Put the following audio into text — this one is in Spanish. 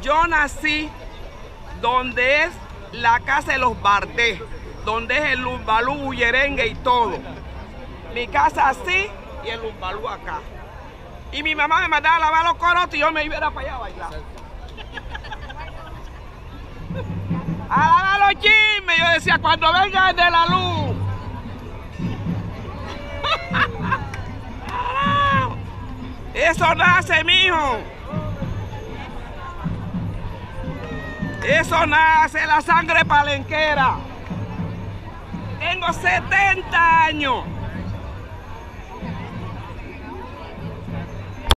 Yo nací donde es la casa de los Bardés, donde es el Lumbalú, Bullerengue y todo. Mi casa así y el Lumbalú acá. Y mi mamá me mandaba a lavar los corotos y yo me iba para allá a bailar. A lavar los chismes, yo decía, cuando venga el de la luz. Eso nace, mijo. Eso nace la sangre palenquera. Tengo 70 años